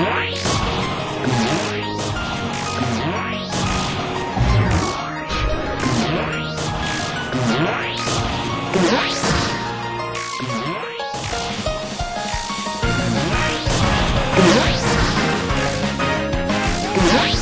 Nice. Good. Good.